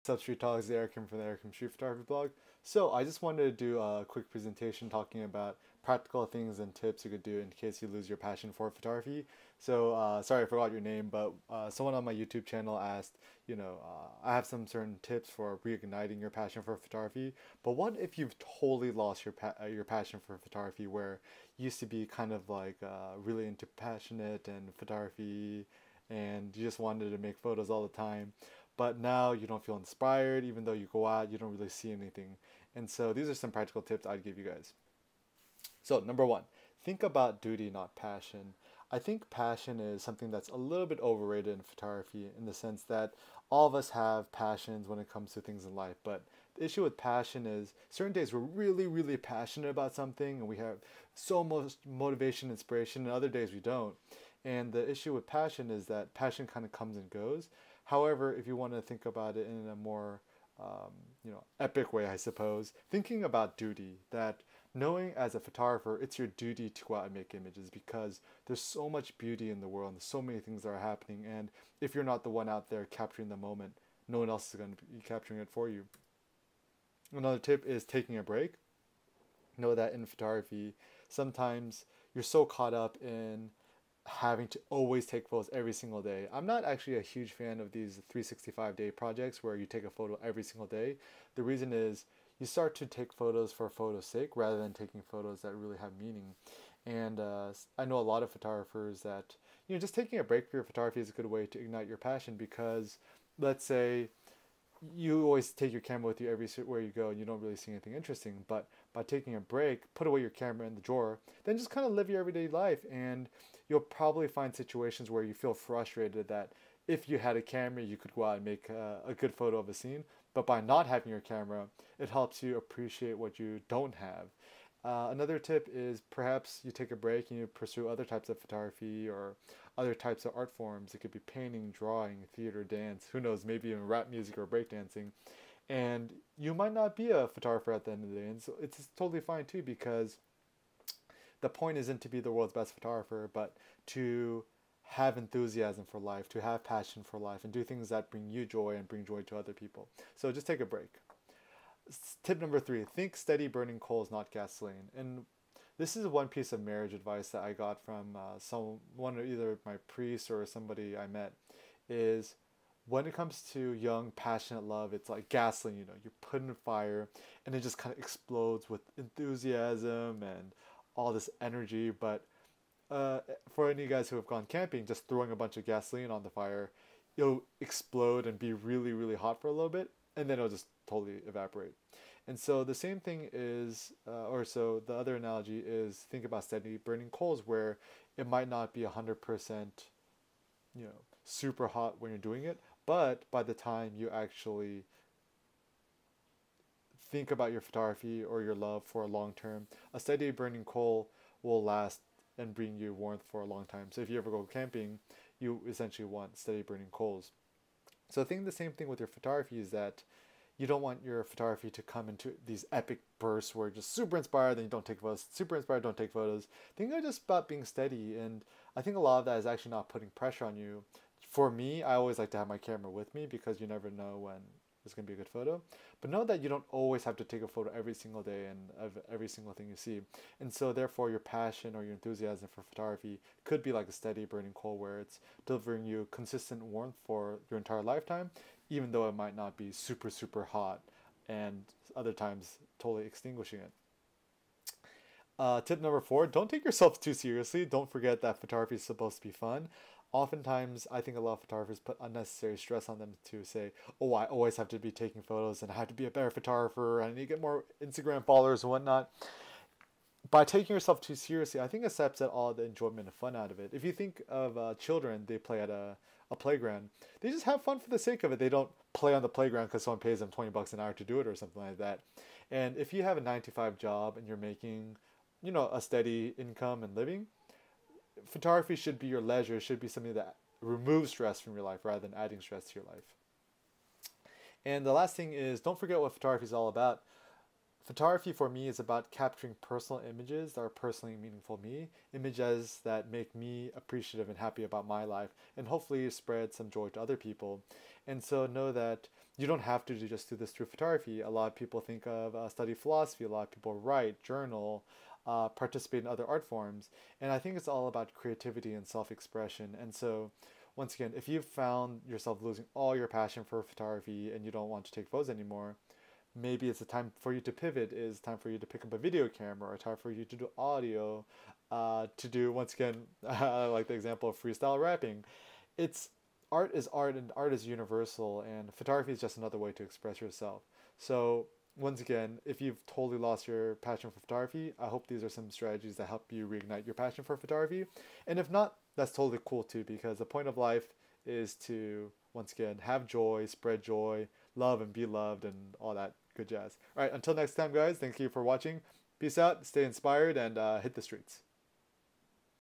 What's up, Streettogs? Eric from the Eric Street Photography blog. So I just wanted to do a quick presentation talking about practical things and tips you could do in case you lose your passion for photography. So uh, sorry I forgot your name, but uh, someone on my YouTube channel asked, you know, uh, I have some certain tips for reigniting your passion for photography. But what if you've totally lost your pa- uh, your passion for photography, where you used to be kind of like uh, really into passionate and photography, and you just wanted to make photos all the time but now you don't feel inspired even though you go out you don't really see anything. And so these are some practical tips i'd give you guys. So number one think about duty not passion. I think passion is something that's a little bit overrated in photography in the sense that all of us have passions when it comes to things in life but the issue with passion is certain days we're really really passionate about something and we have so much motivation inspiration and other days we don't. And the issue with passion is that passion kind of comes and goes However, if you want to think about it in a more um, you know epic way, I suppose, thinking about duty that knowing as a photographer it's your duty to go out and make images because there's so much beauty in the world and so many things that are happening and if you're not the one out there capturing the moment no one else is going to be capturing it for you. Another tip is taking a break. Know that in photography sometimes you're so caught up in having to always take photos every single day. I'm not actually a huge fan of these 365 day projects where you take a photo every single day. The reason is you start to take photos for photo's sake rather than taking photos that really have meaning. And uh, I know a lot of photographers that, you know, just taking a break for your photography is a good way to ignite your passion because let's say you always take your camera with you everywhere you go and you don't really see anything interesting. But by taking a break, put away your camera in the drawer, then just kind of live your everyday life. And you'll probably find situations where you feel frustrated that if you had a camera, you could go out and make a, a good photo of a scene. But by not having your camera, it helps you appreciate what you don't have. Uh, another tip is perhaps you take a break and you pursue other types of photography or other types of art forms. It could be painting, drawing, theater, dance, who knows, maybe even rap music or breakdancing. And you might not be a photographer at the end of the day. And so it's totally fine too because the point isn't to be the world's best photographer, but to have enthusiasm for life, to have passion for life, and do things that bring you joy and bring joy to other people. So just take a break tip number three think steady burning coals not gasoline and this is one piece of marriage advice that i got from uh, some one of either my priest or somebody i met is when it comes to young passionate love it's like gasoline you know you put in a fire and it just kind of explodes with enthusiasm and all this energy but uh, for any you guys who have gone camping just throwing a bunch of gasoline on the fire it'll explode and be really really hot for a little bit and then it'll just totally evaporate. And so the same thing is, uh, or so the other analogy is think about steady burning coals where it might not be 100%, you know, super hot when you're doing it, but by the time you actually think about your photography or your love for a long term, a steady burning coal will last and bring you warmth for a long time. So if you ever go camping, you essentially want steady burning coals. So I think the same thing with your photography is that you don't want your photography to come into these epic bursts where you're just super inspired, then you don't take photos, super inspired, don't take photos. Think of just about being steady, and I think a lot of that is actually not putting pressure on you. For me, I always like to have my camera with me because you never know when it's going to be a good photo. But know that you don't always have to take a photo every single day and of every single thing you see. And so therefore your passion or your enthusiasm for photography could be like a steady burning coal where it's delivering you consistent warmth for your entire lifetime, even though it might not be super, super hot and other times totally extinguishing it. Uh, tip number four, don't take yourself too seriously. Don't forget that photography is supposed to be fun oftentimes I think a lot of photographers put unnecessary stress on them to say, oh, I always have to be taking photos and I have to be a better photographer and you get more Instagram followers and whatnot. By taking yourself too seriously, I think it saps at all the enjoyment and fun out of it. If you think of uh, children, they play at a, a playground. They just have fun for the sake of it. They don't play on the playground because someone pays them 20 bucks an hour to do it or something like that. And if you have a 9 to 5 job and you're making, you know, a steady income and living, photography should be your leisure. It should be something that removes stress from your life rather than adding stress to your life. And the last thing is don't forget what photography is all about. Photography for me is about capturing personal images that are personally meaningful to me, images that make me appreciative and happy about my life, and hopefully spread some joy to other people. And so know that you don't have to just do this through photography. A lot of people think of uh, study philosophy. A lot of people write, journal, uh, participate in other art forms. And I think it's all about creativity and self expression. And so, once again, if you've found yourself losing all your passion for photography and you don't want to take photos anymore, maybe it's a time for you to pivot. Is time for you to pick up a video camera, or time for you to do audio, uh, to do once again, like the example of freestyle rapping. It's art is art and art is universal and photography is just another way to express yourself. So once again, if you've totally lost your passion for photography, I hope these are some strategies that help you reignite your passion for photography. And if not, that's totally cool too, because the point of life is to, once again, have joy, spread joy, love and be loved, and all that good jazz. All right, until next time, guys, thank you for watching. Peace out, stay inspired, and uh, hit the streets.